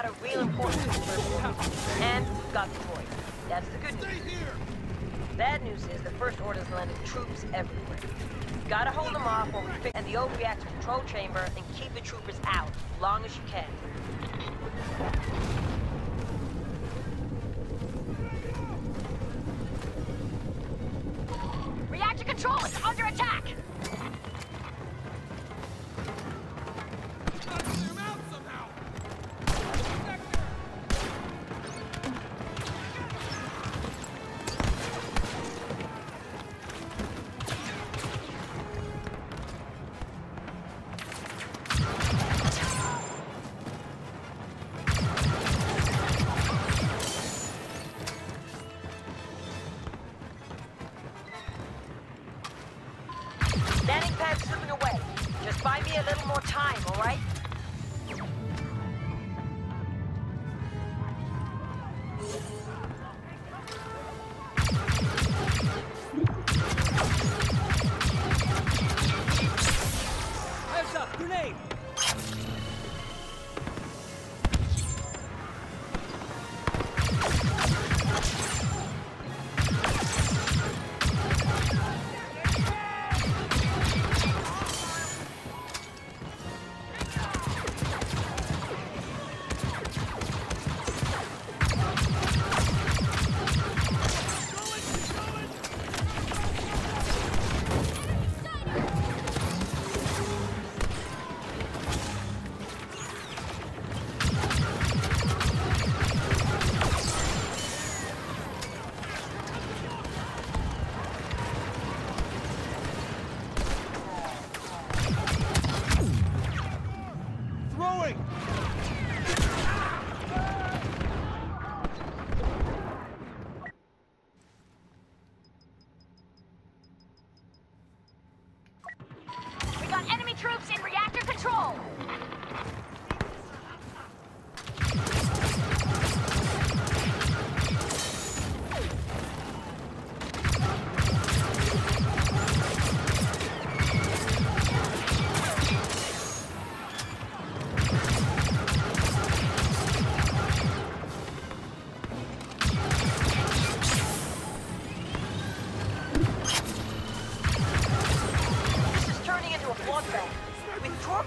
got a real important first and we've got the droid. That's the good news. Bad news is the First Order's landing troops everywhere. Gotta hold them off while we fix and the overreactor control chamber and keep the troopers out as long as you can. Reactor control is under attack!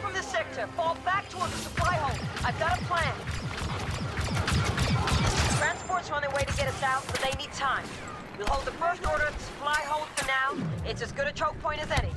From this sector. Fall back toward the supply hole. I've got a plan. Transports are on their way to get us out, but they need time. We'll hold the first order at the supply for now. It's as good a choke point as any.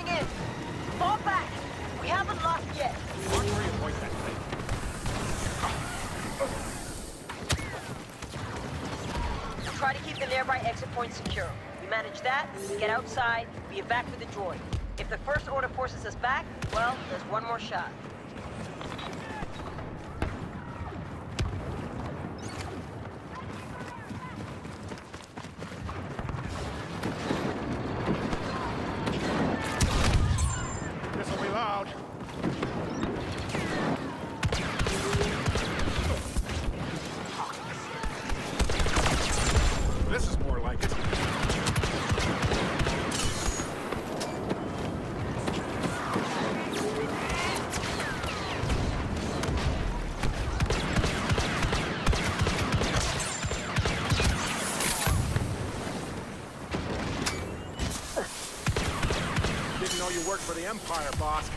Pouring in. Fall back. We haven't lost yet. You point that thing. Try to keep the nearby exit point secure. We manage that, get outside, be back with the droid. If the First Order forces us back, well, there's one more shot. This'll be loud. This is more like it. Didn't know you Empire, boss.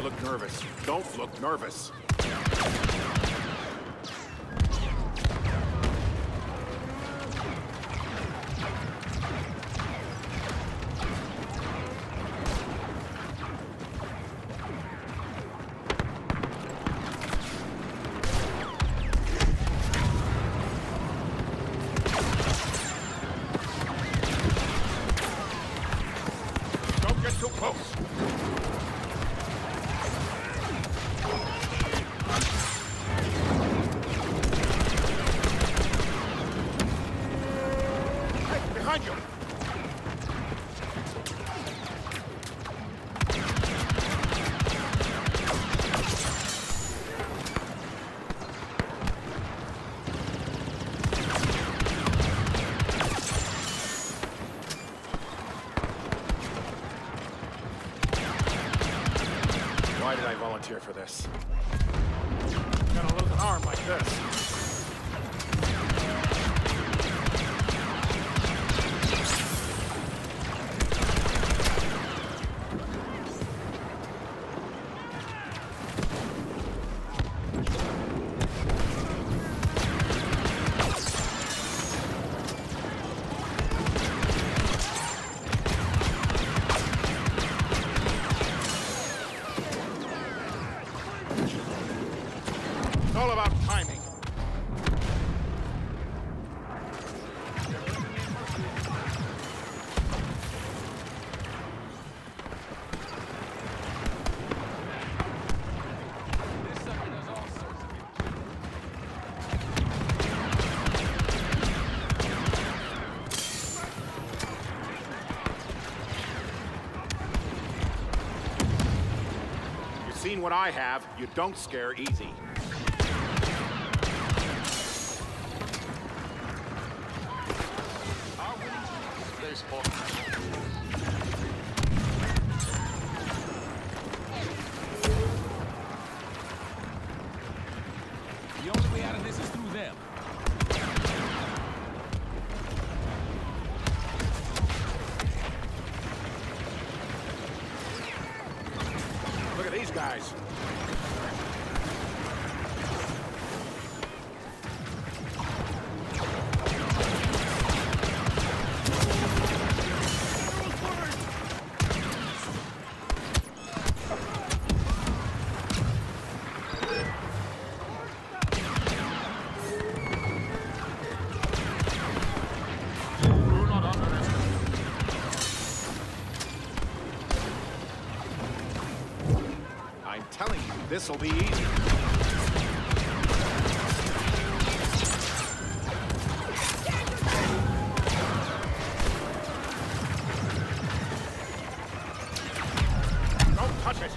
You look nervous. Don't look nervous. Volunteer for this? Gonna lose an arm like this. Seen what I have. You don't scare easy. The This'll be easy. Don't touch it!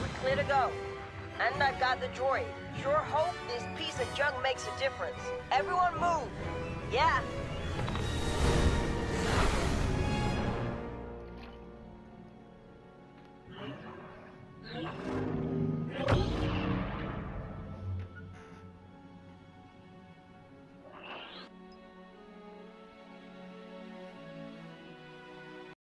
We're clear to go. And I've got the. Sure hope this piece of junk makes a difference. Everyone move. Yeah,